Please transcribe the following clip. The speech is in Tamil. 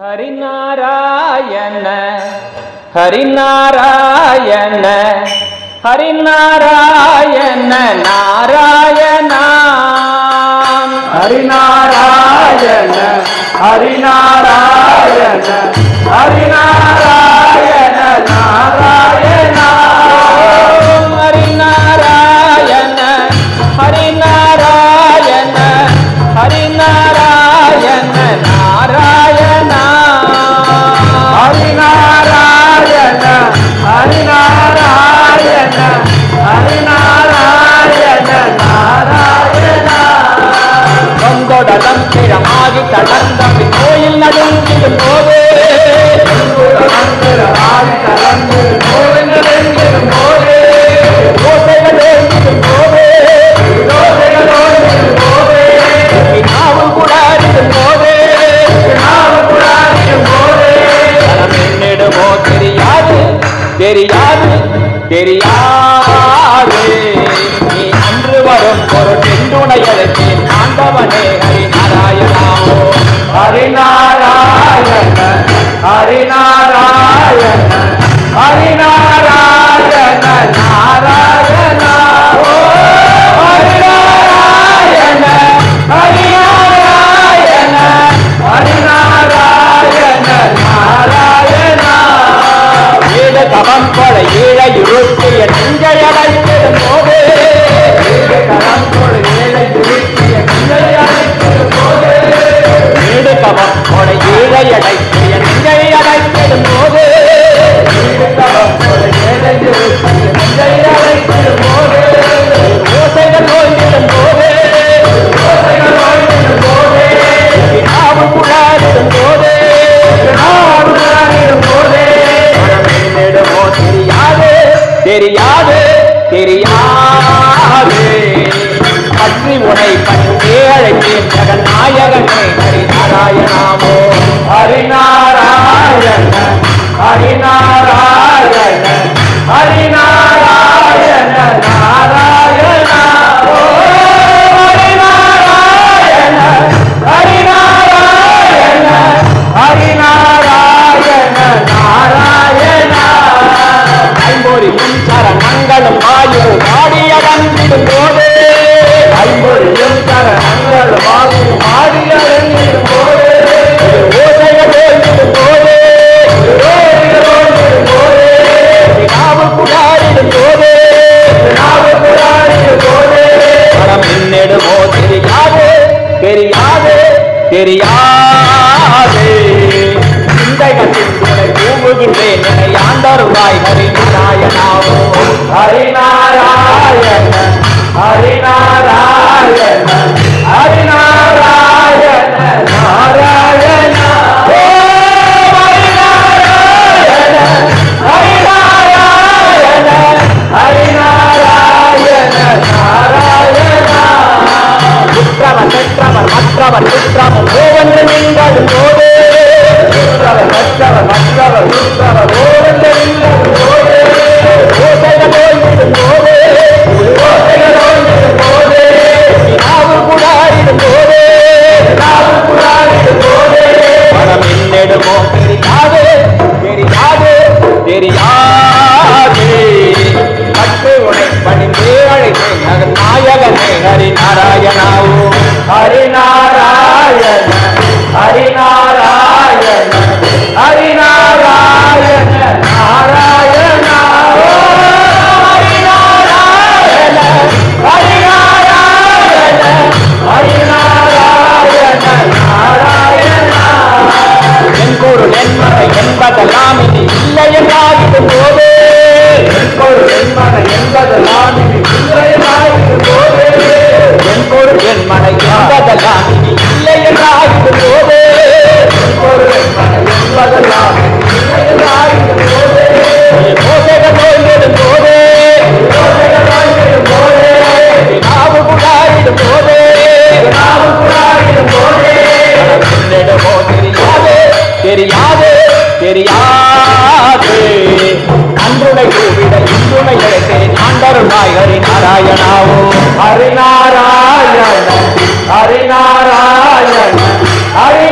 ஹரிநாராயண ஹரிநாராயண ஹரிநாராயண நாராயணா. ஹரிநாராயண ஹரிநாராயண ஹரிநாராயண நாராயணா. தெரியாது தெரியாது. நீ அன்று வரும் ஒரு பெண்ணுடைய ஆண்டவனே ஹரி நாராயணாவோ ஹரிநாராயண. தெரியாது தெரியாது. பற்றி உனை பற்றி அழைத்தேன் ஜெகநாயகனே ஹரிநாராயணாவோ. ஹரிநாராயண தெரியாது. சிந்தைகளின் கூவுகின்றேன் என யாந்தருவாய் ஹரி நாராயணாவோ ஹரி हरिना Narayana, Hari Narayana, Hari